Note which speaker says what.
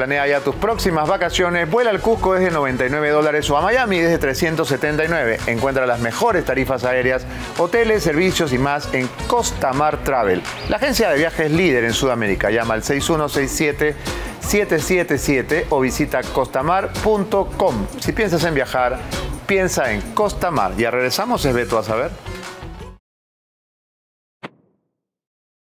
Speaker 1: Planea ya tus próximas vacaciones. Vuela al Cusco desde 99 dólares o a Miami desde 379. Encuentra las mejores tarifas aéreas, hoteles, servicios y más en Costa Mar Travel. La agencia de viajes líder en Sudamérica. Llama al 6167 777 o visita costamar.com. Si piensas en viajar, piensa en Costa Mar. Ya regresamos, es Beto a saber.